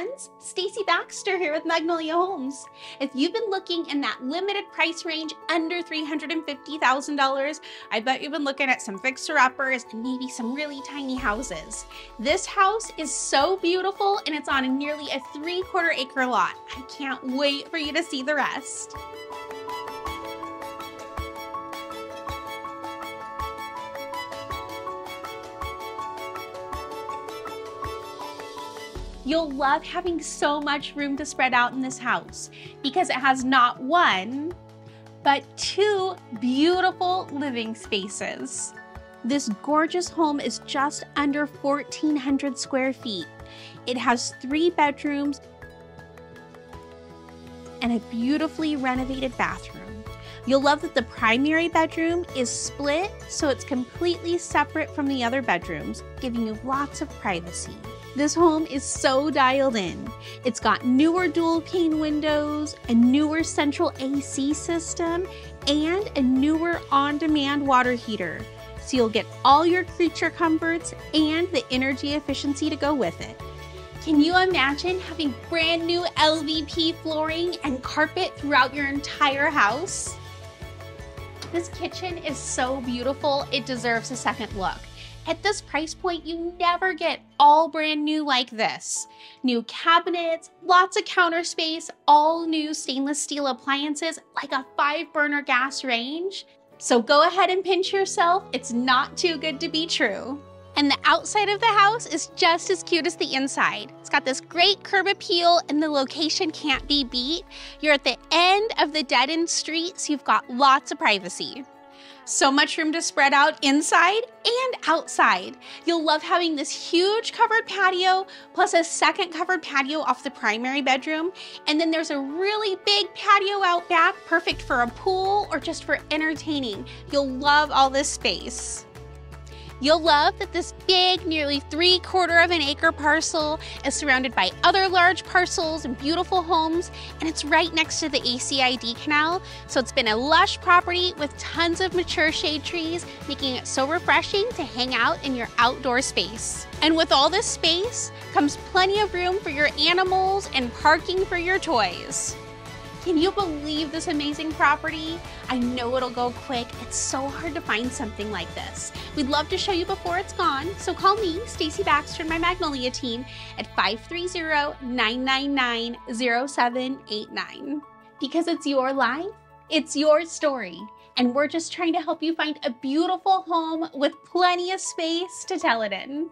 friends, Stacy Baxter here with Magnolia Homes. If you've been looking in that limited price range under $350,000, I bet you've been looking at some fixer-uppers and maybe some really tiny houses. This house is so beautiful and it's on nearly a three quarter acre lot. I can't wait for you to see the rest. You'll love having so much room to spread out in this house because it has not one, but two beautiful living spaces. This gorgeous home is just under 1,400 square feet. It has three bedrooms and a beautifully renovated bathroom. You'll love that the primary bedroom is split so it's completely separate from the other bedrooms, giving you lots of privacy. This home is so dialed in. It's got newer dual pane windows, a newer central AC system, and a newer on-demand water heater. So you'll get all your creature comforts and the energy efficiency to go with it. Can you imagine having brand new LVP flooring and carpet throughout your entire house? This kitchen is so beautiful, it deserves a second look. At this price point, you never get all brand new like this. New cabinets, lots of counter space, all new stainless steel appliances like a five burner gas range. So go ahead and pinch yourself, it's not too good to be true. And the outside of the house is just as cute as the inside. It's got this great curb appeal and the location can't be beat. You're at the end of the dead end street, so you've got lots of privacy. So much room to spread out inside and outside. You'll love having this huge covered patio plus a second covered patio off the primary bedroom. And then there's a really big patio out back, perfect for a pool or just for entertaining. You'll love all this space. You'll love that this big, nearly three quarter of an acre parcel is surrounded by other large parcels and beautiful homes, and it's right next to the ACID canal. So it's been a lush property with tons of mature shade trees, making it so refreshing to hang out in your outdoor space. And with all this space comes plenty of room for your animals and parking for your toys. Can you believe this amazing property? I know it'll go quick. It's so hard to find something like this. We'd love to show you before it's gone, so call me, Stacy Baxter, and my Magnolia team at 530-999-0789. Because it's your life, it's your story, and we're just trying to help you find a beautiful home with plenty of space to tell it in.